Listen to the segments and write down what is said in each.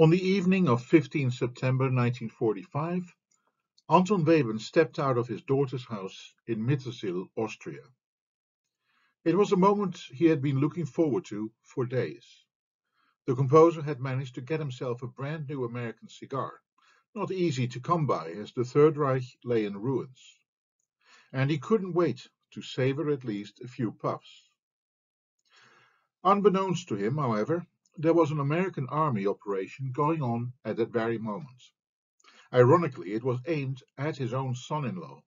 On the evening of 15 September 1945, Anton Webern stepped out of his daughter's house in Mittersill, Austria. It was a moment he had been looking forward to for days. The composer had managed to get himself a brand new American cigar, not easy to come by as the Third Reich lay in ruins. And he couldn't wait to savor at least a few puffs. Unbeknownst to him, however, there was an American army operation going on at that very moment. Ironically, it was aimed at his own son-in-law,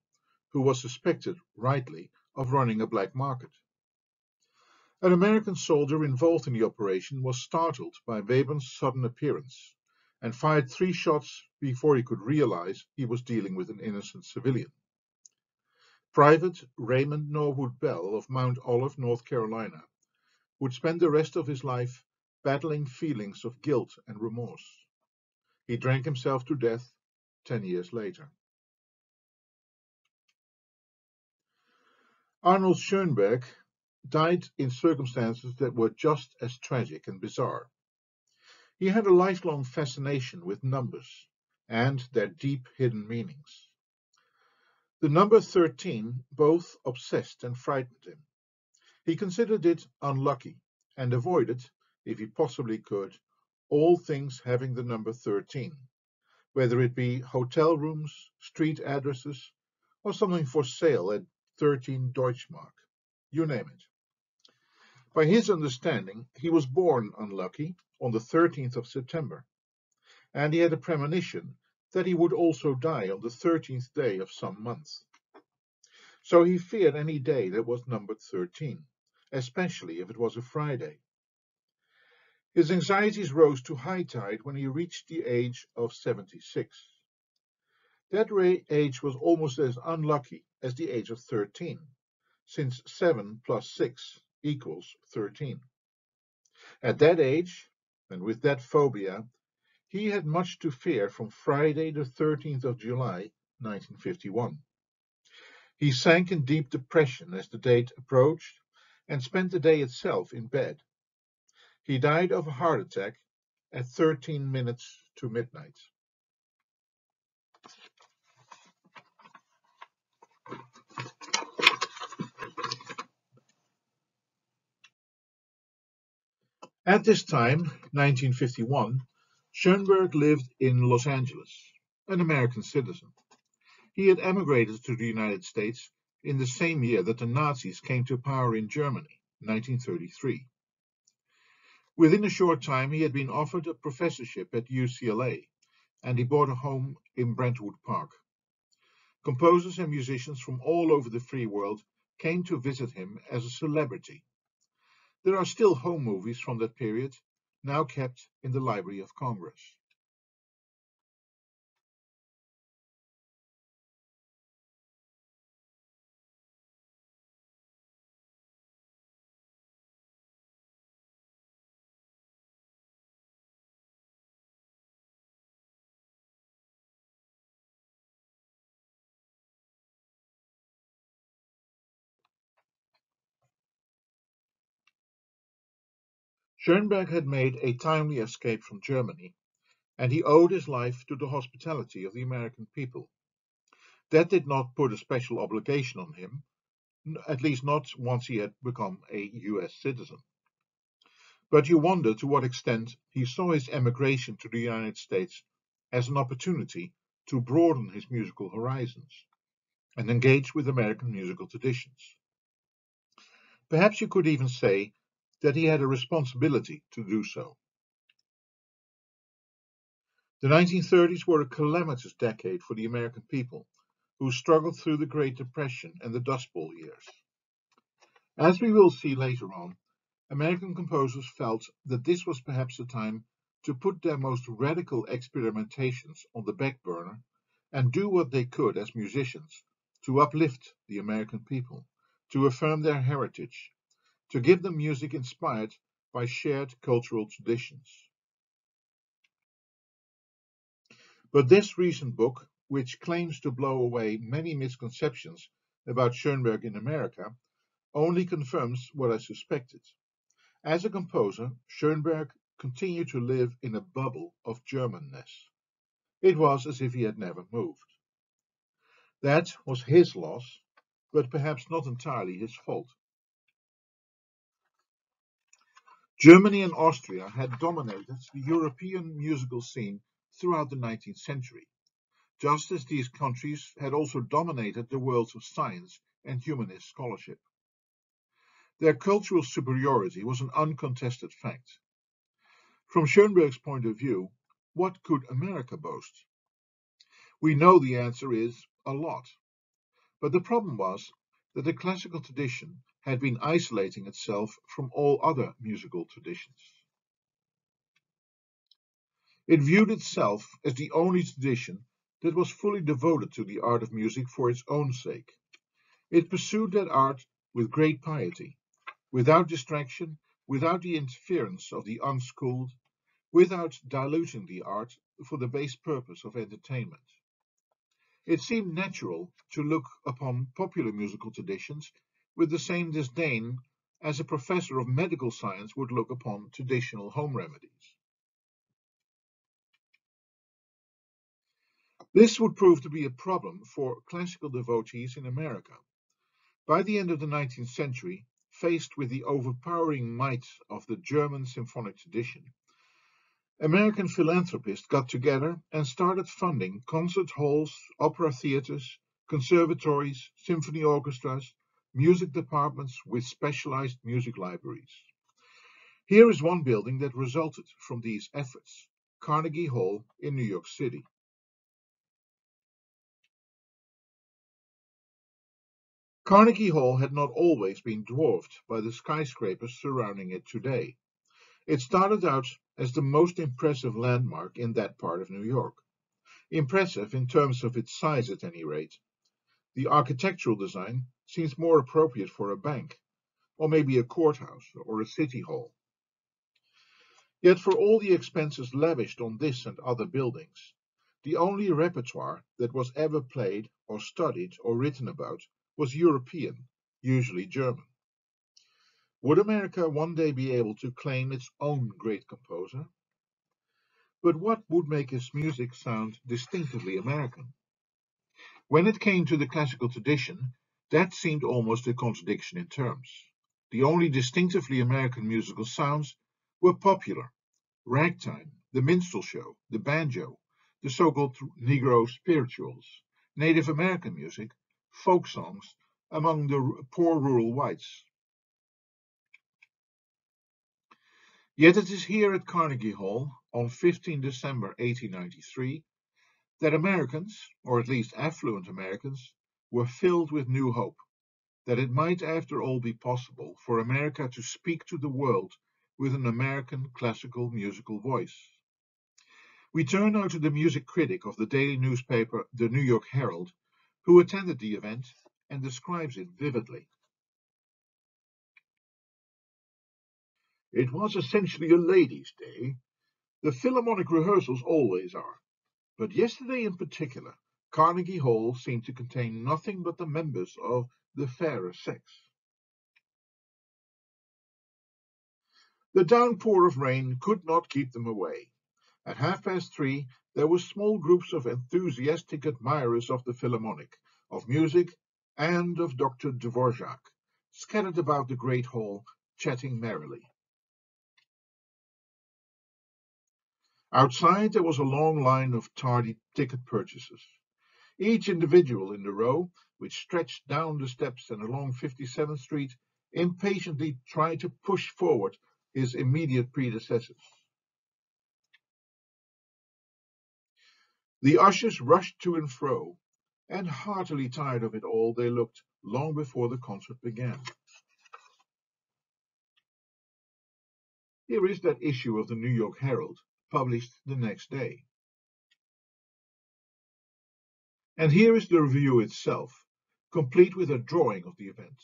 who was suspected, rightly, of running a black market. An American soldier involved in the operation was startled by Webern's sudden appearance and fired three shots before he could realize he was dealing with an innocent civilian. Private Raymond Norwood Bell of Mount Olive, North Carolina, would spend the rest of his life battling feelings of guilt and remorse. He drank himself to death ten years later. Arnold Schoenberg died in circumstances that were just as tragic and bizarre. He had a lifelong fascination with numbers and their deep hidden meanings. The number 13 both obsessed and frightened him. He considered it unlucky and avoided, if he possibly could, all things having the number 13, whether it be hotel rooms, street addresses, or something for sale at 13 Deutschmark, you name it. By his understanding, he was born unlucky on the 13th of September, and he had a premonition that he would also die on the 13th day of some month. So he feared any day that was numbered 13, especially if it was a Friday. His anxieties rose to high tide when he reached the age of 76. That age was almost as unlucky as the age of 13, since 7 plus 6 equals 13. At that age, and with that phobia, he had much to fear from Friday the 13th of July, 1951. He sank in deep depression as the date approached and spent the day itself in bed. He died of a heart attack at 13 minutes to midnight. At this time, 1951, Schoenberg lived in Los Angeles, an American citizen. He had emigrated to the United States in the same year that the Nazis came to power in Germany, 1933. Within a short time, he had been offered a professorship at UCLA, and he bought a home in Brentwood Park. Composers and musicians from all over the free world came to visit him as a celebrity. There are still home movies from that period, now kept in the Library of Congress. Schoenberg had made a timely escape from Germany, and he owed his life to the hospitality of the American people. That did not put a special obligation on him, at least not once he had become a US citizen. But you wonder to what extent he saw his emigration to the United States as an opportunity to broaden his musical horizons and engage with American musical traditions. Perhaps you could even say that he had a responsibility to do so. The 1930s were a calamitous decade for the American people, who struggled through the Great Depression and the Dust Bowl years. As we will see later on, American composers felt that this was perhaps the time to put their most radical experimentations on the back burner and do what they could as musicians to uplift the American people, to affirm their heritage, to give them music inspired by shared cultural traditions. But this recent book, which claims to blow away many misconceptions about Schoenberg in America, only confirms what I suspected. As a composer, Schoenberg continued to live in a bubble of Germanness. It was as if he had never moved. That was his loss, but perhaps not entirely his fault. Germany and Austria had dominated the European musical scene throughout the 19th century, just as these countries had also dominated the worlds of science and humanist scholarship. Their cultural superiority was an uncontested fact. From Schoenberg's point of view, what could America boast? We know the answer is a lot. But the problem was that the classical tradition had been isolating itself from all other musical traditions. It viewed itself as the only tradition that was fully devoted to the art of music for its own sake. It pursued that art with great piety, without distraction, without the interference of the unschooled, without diluting the art for the base purpose of entertainment. It seemed natural to look upon popular musical traditions with the same disdain as a professor of medical science would look upon traditional home remedies. This would prove to be a problem for classical devotees in America. By the end of the 19th century, faced with the overpowering might of the German symphonic tradition, American philanthropists got together and started funding concert halls, opera theaters, conservatories, symphony orchestras, music departments with specialized music libraries. Here is one building that resulted from these efforts, Carnegie Hall in New York City. Carnegie Hall had not always been dwarfed by the skyscrapers surrounding it today. It started out as the most impressive landmark in that part of New York. Impressive in terms of its size at any rate. The architectural design seems more appropriate for a bank, or maybe a courthouse or a city hall. Yet for all the expenses lavished on this and other buildings, the only repertoire that was ever played or studied or written about was European, usually German. Would America one day be able to claim its own great composer? But what would make his music sound distinctively American? When it came to the classical tradition, that seemed almost a contradiction in terms. The only distinctively American musical sounds were popular, ragtime, the minstrel show, the banjo, the so-called Negro spirituals, Native American music, folk songs among the poor rural whites. Yet it is here at Carnegie Hall, on 15 December 1893, that Americans, or at least affluent Americans, were filled with new hope, that it might after all be possible for America to speak to the world with an American classical musical voice. We turn now to the music critic of the daily newspaper, the New York Herald, who attended the event and describes it vividly. It was essentially a ladies' day. The Philharmonic rehearsals always are. But yesterday in particular, Carnegie Hall seemed to contain nothing but the members of the fairer sex. The downpour of rain could not keep them away. At half past three, there were small groups of enthusiastic admirers of the Philharmonic, of music, and of Dr. Dvorak, scattered about the great hall, chatting merrily. Outside there was a long line of tardy ticket purchasers. Each individual in the row, which stretched down the steps and along 57th Street, impatiently tried to push forward his immediate predecessors. The ushers rushed to and fro, and heartily tired of it all they looked long before the concert began. Here is that issue of the New York Herald, published the next day. And here is the review itself, complete with a drawing of the event.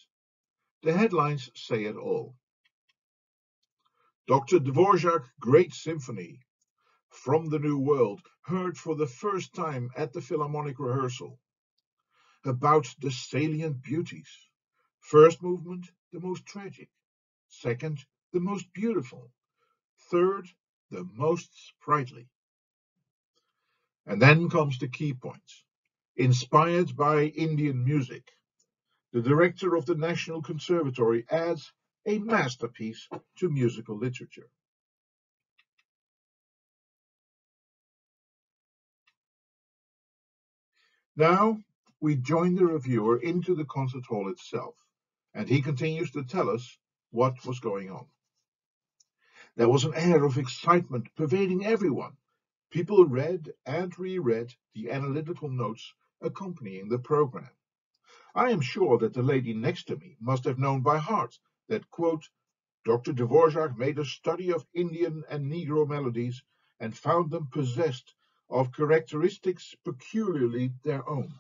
The headlines say it all. Dr. Dvorak Great Symphony from the New World, heard for the first time at the Philharmonic rehearsal. About the salient beauties. First movement, the most tragic. Second, the most beautiful. Third, the most sprightly. And then comes the key point. Inspired by Indian music, the director of the National Conservatory adds a masterpiece to musical literature. Now we join the reviewer into the concert hall itself, and he continues to tell us what was going on. There was an air of excitement pervading everyone. People read and reread the analytical notes accompanying the program. I am sure that the lady next to me must have known by heart that, quote, Dr. Dvorak made a study of Indian and Negro melodies and found them possessed of characteristics peculiarly their own.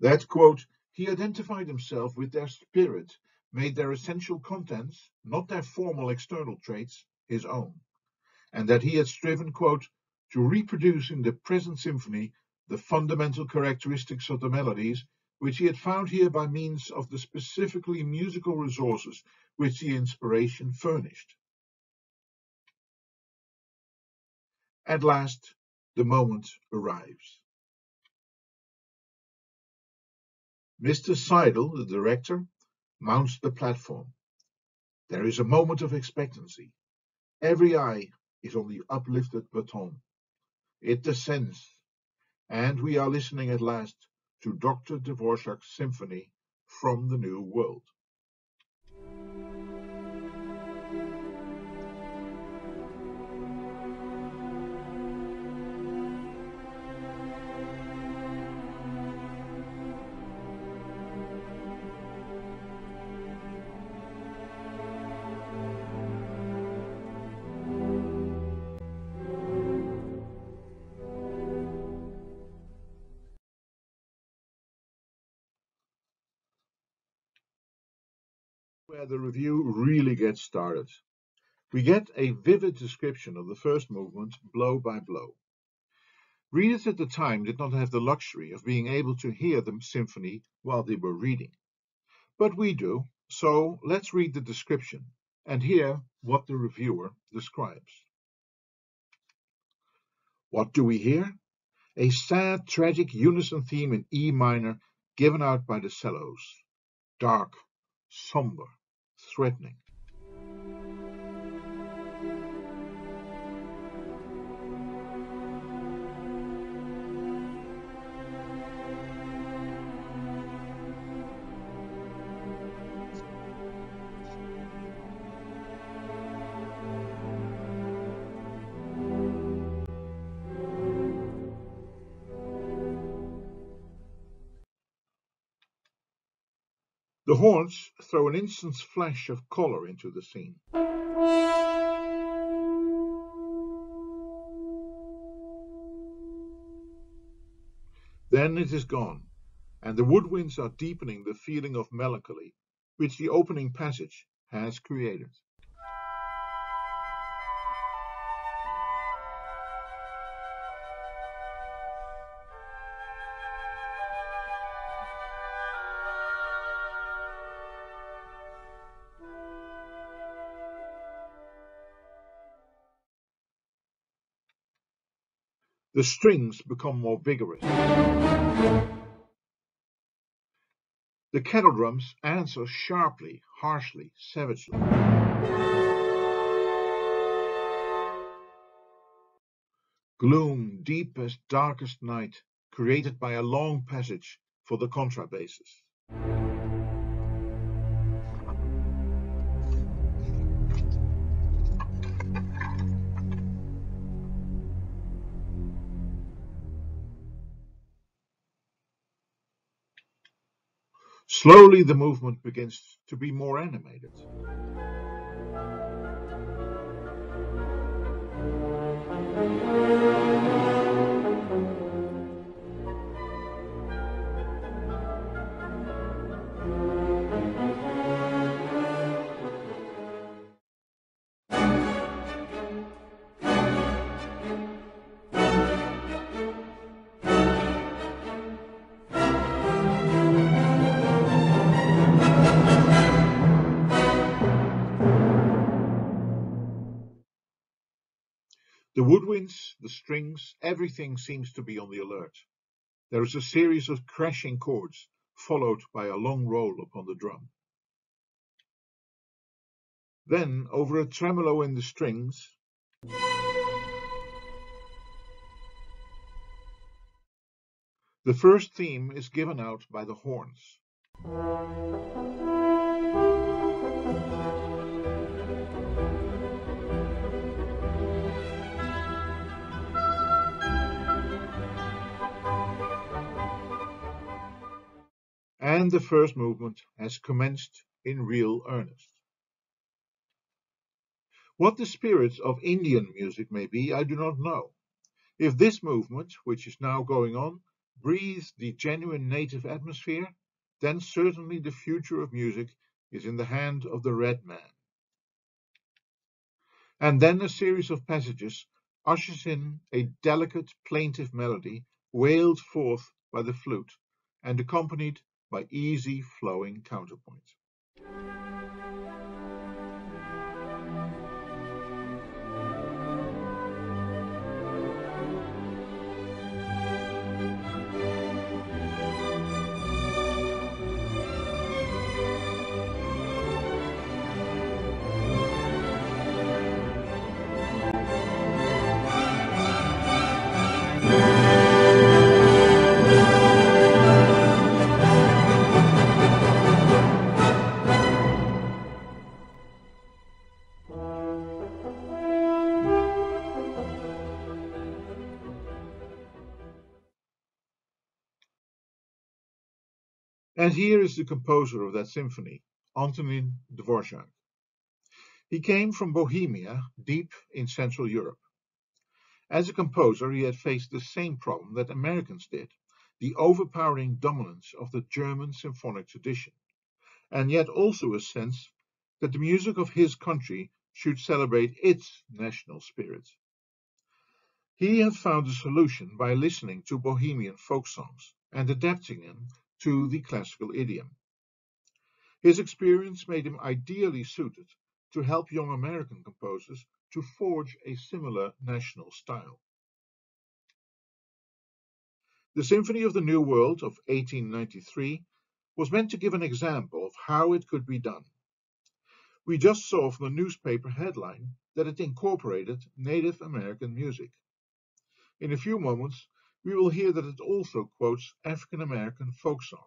That, quote, he identified himself with their spirit, made their essential contents, not their formal external traits, his own, and that he had striven, quote, to reproduce in the present symphony the fundamental characteristics of the melodies, which he had found here by means of the specifically musical resources which the inspiration furnished. At last, the moment arrives. Mr. Seidl, the director, mounts the platform. There is a moment of expectancy. Every eye is on the uplifted baton. It descends, and we are listening at last to Dr. Dvorak's symphony from the New World. The review really gets started. We get a vivid description of the first movement, blow by blow. Readers at the time did not have the luxury of being able to hear the symphony while they were reading. But we do, so let's read the description and hear what the reviewer describes. What do we hear? A sad, tragic unison theme in E minor given out by the cellos. Dark, somber, threatening. The horns throw an instant's flash of color into the scene. Then it is gone, and the woodwinds are deepening the feeling of melancholy which the opening passage has created. The strings become more vigorous. The kettle drums answer sharply, harshly, savagely. Gloom, deepest, darkest night, created by a long passage for the contrabasses. Slowly the movement begins to be more animated. The woodwinds, the strings, everything seems to be on the alert. There is a series of crashing chords, followed by a long roll upon the drum. Then, over a tremolo in the strings, the first theme is given out by the horns. And the first movement has commenced in real earnest. What the spirits of Indian music may be, I do not know. If this movement, which is now going on, breathes the genuine native atmosphere, then certainly the future of music is in the hand of the red man. And then a series of passages ushers in a delicate plaintive melody wailed forth by the flute and accompanied by easy flowing counterpoint. And here is the composer of that symphony, Antonin Dvorak. He came from Bohemia, deep in Central Europe. As a composer, he had faced the same problem that Americans did, the overpowering dominance of the German symphonic tradition, and yet also a sense that the music of his country should celebrate its national spirit. He had found a solution by listening to Bohemian folk songs and adapting them to the classical idiom. His experience made him ideally suited to help young American composers to forge a similar national style. The Symphony of the New World of 1893 was meant to give an example of how it could be done. We just saw from the newspaper headline that it incorporated Native American music. In a few moments, we will hear that it also quotes African American folk song.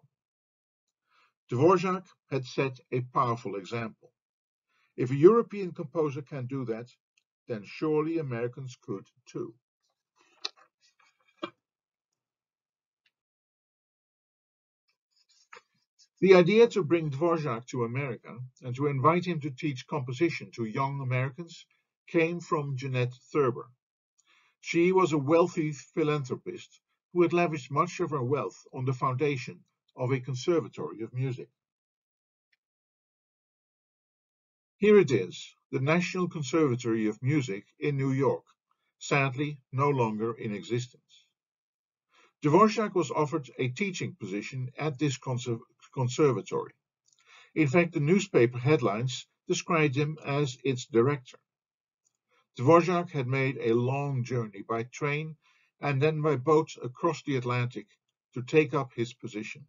Dvorak had set a powerful example. If a European composer can do that, then surely Americans could too. The idea to bring Dvorak to America and to invite him to teach composition to young Americans came from Jeannette Thurber, she was a wealthy philanthropist who had lavished much of her wealth on the foundation of a conservatory of music. Here it is, the National Conservatory of Music in New York, sadly no longer in existence. Dvorak was offered a teaching position at this conservatory. In fact, the newspaper headlines described him as its director. Dvorak had made a long journey by train and then by boat across the Atlantic to take up his position.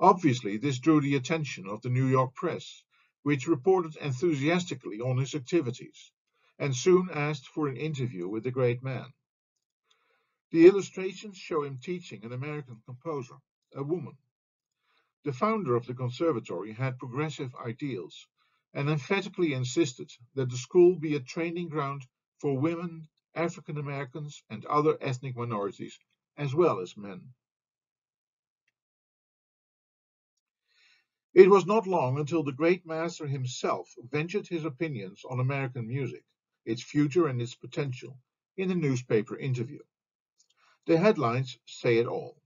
Obviously, this drew the attention of the New York press, which reported enthusiastically on his activities and soon asked for an interview with the great man. The illustrations show him teaching an American composer, a woman. The founder of the conservatory had progressive ideals and emphatically insisted that the school be a training ground for women, African Americans, and other ethnic minorities, as well as men. It was not long until the great master himself ventured his opinions on American music, its future and its potential, in a newspaper interview. The headlines say it all.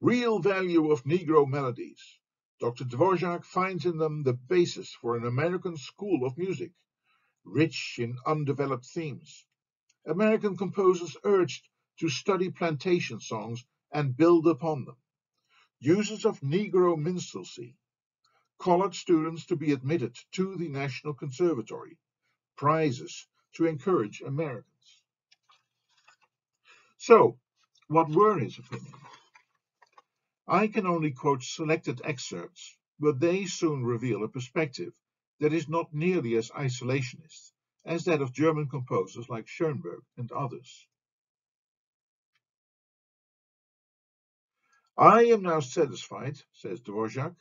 Real value of Negro melodies, Dr. Dvorak finds in them the basis for an American school of music, rich in undeveloped themes. American composers urged to study plantation songs and build upon them. Uses of Negro minstrelsy. College students to be admitted to the National Conservatory. prizes to encourage Americans. So, what were his opinions? I can only quote selected excerpts, but they soon reveal a perspective that is not nearly as isolationist as that of German composers like Schoenberg and others. I am now satisfied, says Dvorak,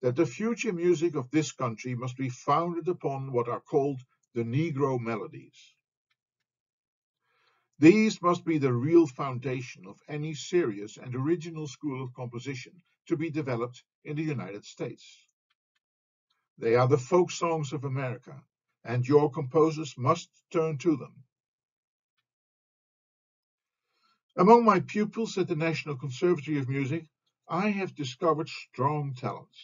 that the future music of this country must be founded upon what are called the Negro melodies. These must be the real foundation of any serious and original school of composition to be developed in the United States. They are the folk songs of America, and your composers must turn to them. Among my pupils at the National Conservatory of Music, I have discovered strong talents.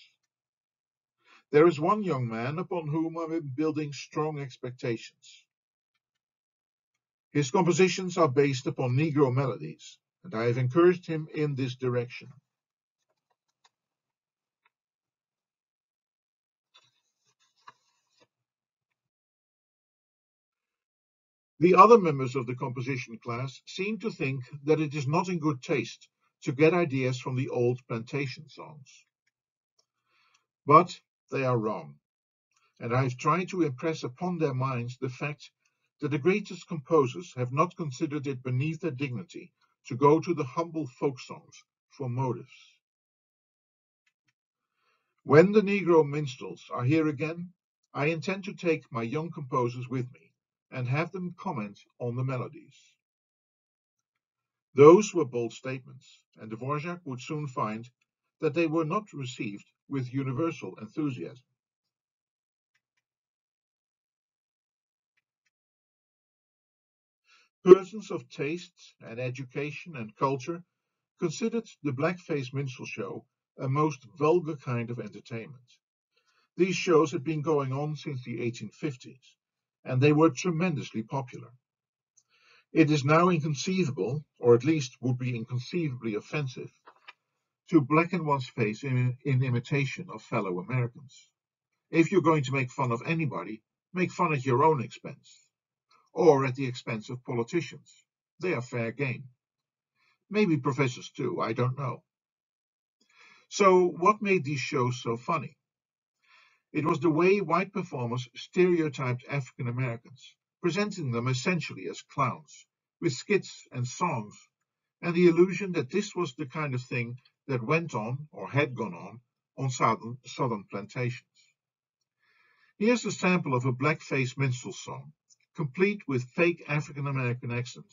There is one young man upon whom I am building strong expectations. His compositions are based upon Negro melodies, and I have encouraged him in this direction. The other members of the composition class seem to think that it is not in good taste to get ideas from the old plantation songs. But they are wrong, and I have tried to impress upon their minds the fact that the greatest composers have not considered it beneath their dignity to go to the humble folk songs for motives. When the Negro minstrels are here again, I intend to take my young composers with me and have them comment on the melodies. Those were bold statements, and Dvorak would soon find that they were not received with universal enthusiasm. Persons of taste and education and culture considered the blackface minstrel show a most vulgar kind of entertainment. These shows had been going on since the 1850s, and they were tremendously popular. It is now inconceivable, or at least would be inconceivably offensive, to blacken one's face in, in imitation of fellow Americans. If you're going to make fun of anybody, make fun at your own expense, or at the expense of politicians. They are fair game. Maybe professors too, I don't know. So, what made these shows so funny? It was the way white performers stereotyped African Americans, presenting them essentially as clowns, with skits and songs, and the illusion that this was the kind of thing that went on, or had gone on, on southern, southern plantations. Here's a sample of a blackface minstrel song, complete with fake African American accent,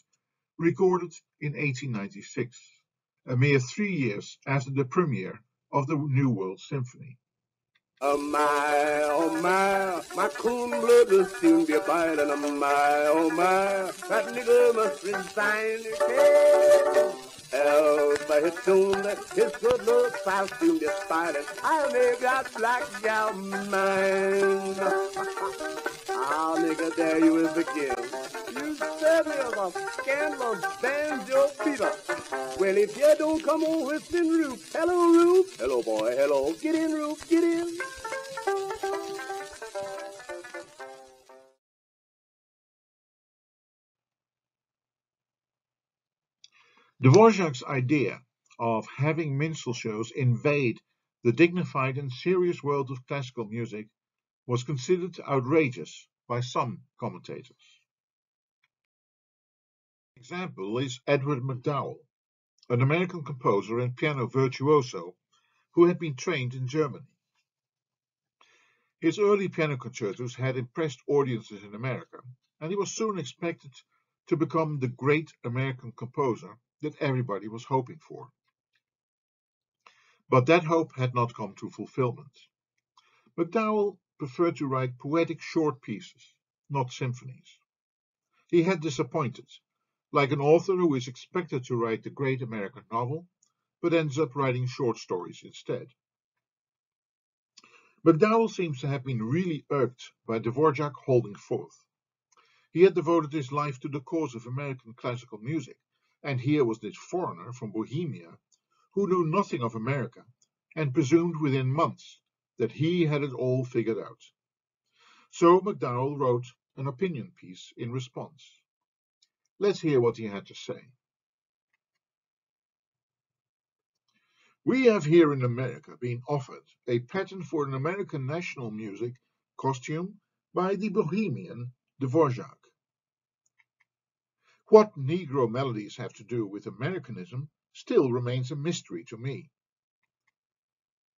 recorded in 1896, a mere three years after the premiere of the New World Symphony. Oh my, my, blood will soon be. Oh my, that nigga must resign. By his tune, his good looks I'll soon despite it. I'll make that black gal mine. Ah, nigga, there you is again. You said me of a scandalous banjo beater. Well, if you don't come on whistling Roof, hello Roof, hello boy, hello, get in Roof, get in. Dvorak's idea of having minstrel shows invade the dignified and serious world of classical music was considered outrageous by some commentators. An example is Edward MacDowell, an American composer and piano virtuoso who had been trained in Germany. His early piano concertos had impressed audiences in America, and he was soon expected to become the great American composer that everybody was hoping for. But that hope had not come to fulfillment. MacDowell preferred to write poetic short pieces, not symphonies. He had disappointed, like an author who is expected to write the great American novel, but ends up writing short stories instead. MacDowell seems to have been really irked by Dvorak holding forth. He had devoted his life to the cause of American classical music, and here was this foreigner from Bohemia who knew nothing of America and presumed within months that he had it all figured out. So MacDowell wrote an opinion piece in response. Let's hear what he had to say. We have here in America been offered a patent for an American national music costume by the Bohemian Dvorak. What Negro melodies have to do with Americanism still remains a mystery to me.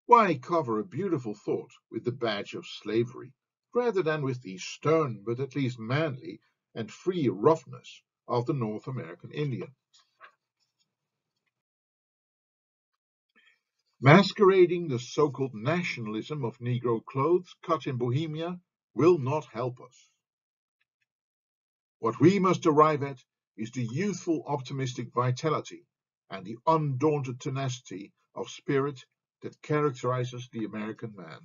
Why cover a beautiful thought with the badge of slavery, rather than with the stern but at least manly and free roughness of the North American Indian? Masquerading the so-called nationalism of Negro clothes cut in Bohemia will not help us. What we must arrive at is the youthful optimistic vitality and the undaunted tenacity of spirit that characterizes the American man.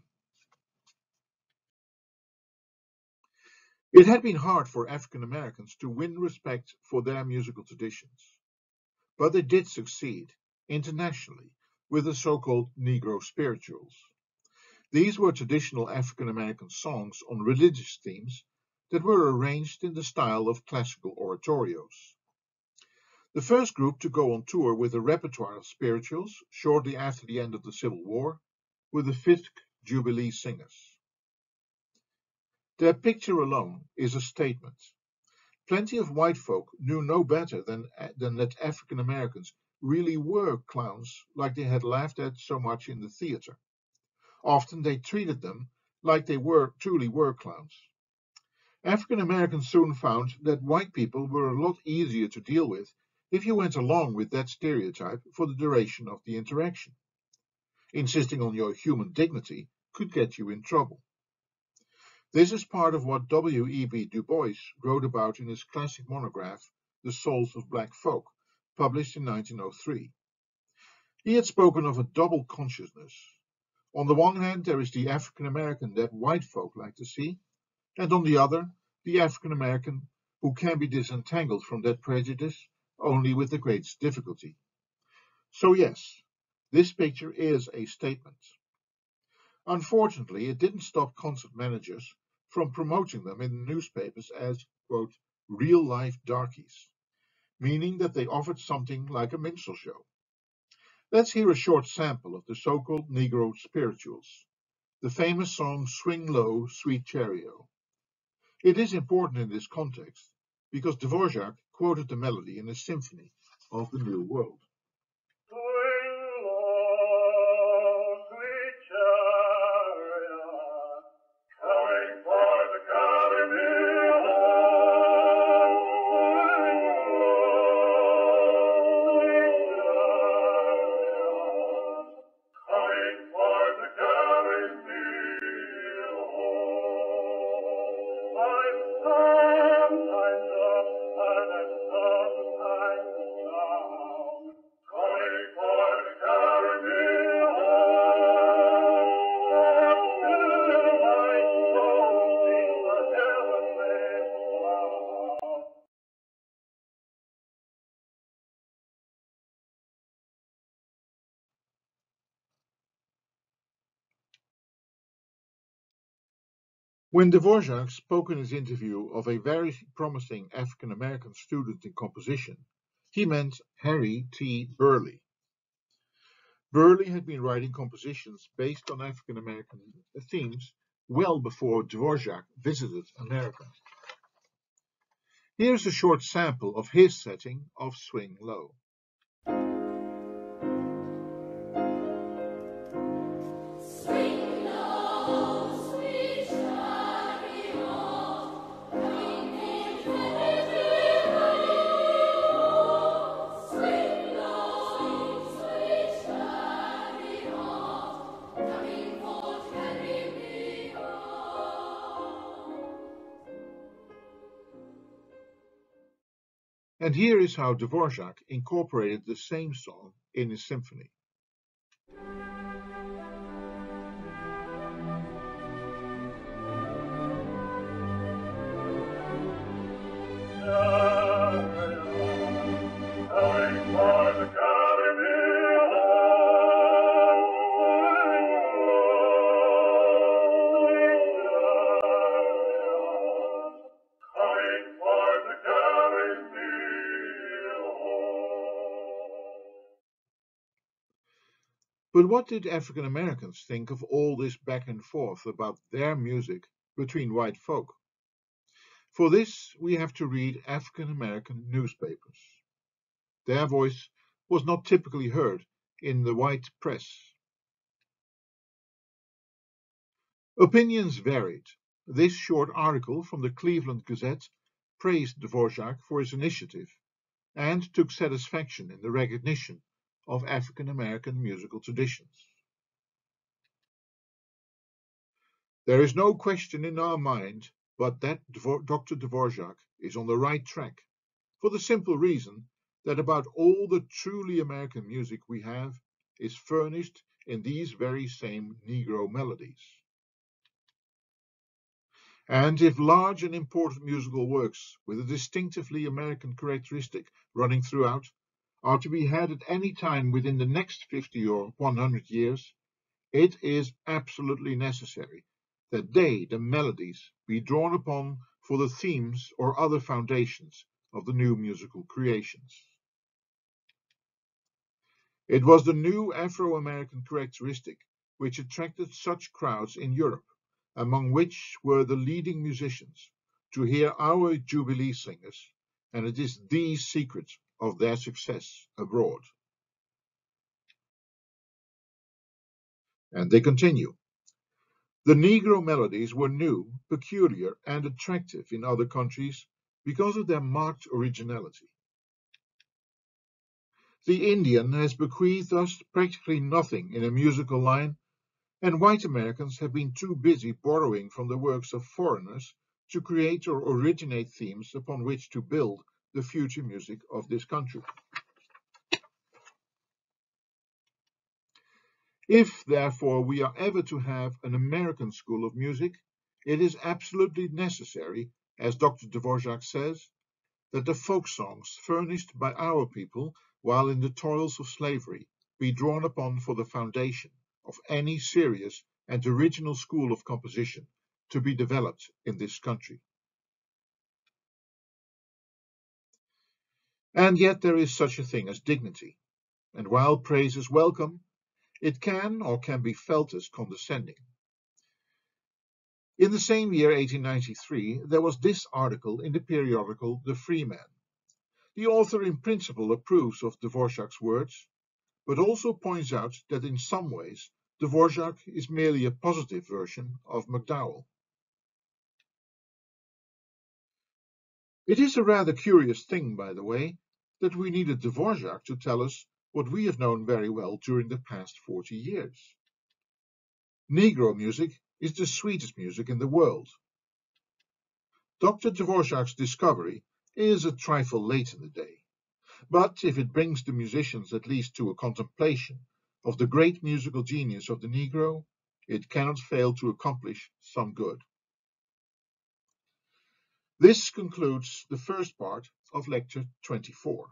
It had been hard for African Americans to win respect for their musical traditions, but they did succeed internationally with the so-called Negro spirituals. These were traditional African American songs on religious themes that were arranged in the style of classical oratorios. The first group to go on tour with a repertoire of spirituals shortly after the end of the Civil War were the Fisk Jubilee Singers. Their picture alone is a statement. Plenty of white folk knew no better than, than that African Americans really were clowns like they had laughed at so much in the theater. Often they treated them like they were truly were clowns. African Americans soon found that white people were a lot easier to deal with if you went along with that stereotype for the duration of the interaction. Insisting on your human dignity could get you in trouble. This is part of what W. E. B. Du Bois wrote about in his classic monograph, The Souls of Black Folk, published in 1903. He had spoken of a double consciousness. On the one hand, there is the African American that white folk like to see, and on the other, the African American who can be disentangled from that prejudice only with the greatest difficulty. So yes, this picture is a statement. Unfortunately, it didn't stop concert managers from promoting them in the newspapers as, quote, real-life darkies meaning that they offered something like a minstrel show. Let's hear a short sample of the so-called Negro spirituals, the famous song Swing Low, Sweet Chariot. It is important in this context because Dvorak quoted the melody in his symphony of the New World. When Dvorak spoke in his interview of a very promising African American student in composition, he meant Harry T. Burleigh. Burleigh had been writing compositions based on African American themes well before Dvorak visited America. Here's a short sample of his setting of Swing Low. And here is how Dvorak incorporated the same song in his symphony. Ah. But what did African Americans think of all this back and forth about their music between white folk? For this, we have to read African American newspapers. Their voice was not typically heard in the white press. Opinions varied. This short article from the Cleveland Gazette praised Dvorak for his initiative and took satisfaction in the recognition of African American musical traditions. There is no question in our mind but that Dr. Dvorak is on the right track, for the simple reason that about all the truly American music we have is furnished in these very same Negro melodies. And if large and important musical works with a distinctively American characteristic running throughout are to be had at any time within the next 50 or 100 years, it is absolutely necessary that they, the melodies, be drawn upon for the themes or other foundations of the new musical creations. It was the new Afro-American characteristic which attracted such crowds in Europe, among which were the leading musicians, to hear our Jubilee singers, and it is the secret of their success abroad. And they continue. The Negro melodies were new, peculiar, and attractive in other countries because of their marked originality. The Indian has bequeathed us practically nothing in a musical line, and white Americans have been too busy borrowing from the works of foreigners to create or originate themes upon which to build the future music of this country. If, therefore, we are ever to have an American school of music, it is absolutely necessary, as Dr. Dvorak says, that the folk songs furnished by our people while in the toils of slavery be drawn upon for the foundation of any serious and original school of composition to be developed in this country. And yet there is such a thing as dignity, and while praise is welcome, it can or can be felt as condescending. In the same year, 1893, there was this article in the periodical The Freeman. The author in principle approves of Dvorak's words, but also points out that in some ways Dvorak is merely a positive version of MacDowell. It is a rather curious thing, by the way, that we needed Dvorak to tell us what we have known very well during the past 40 years. Negro music is the sweetest music in the world. Dr. Dvorak's discovery is a trifle late in the day, but if it brings the musicians at least to a contemplation of the great musical genius of the Negro, it cannot fail to accomplish some good. This concludes the first part of Lecture 24.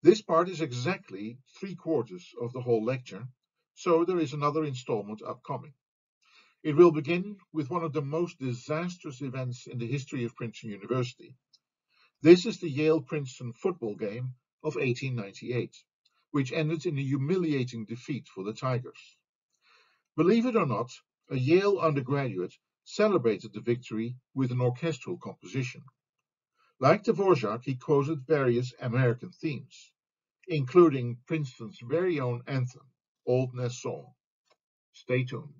This part is exactly three quarters of the whole lecture, so there is another installment upcoming. It will begin with one of the most disastrous events in the history of Princeton University. This is the Yale-Princeton football game of 1898, which ended in a humiliating defeat for the Tigers. Believe it or not, a Yale undergraduate celebrated the victory with an orchestral composition. Like Dvorak, he quoted various American themes, including Princeton's very own anthem, Old Nassau. Stay tuned.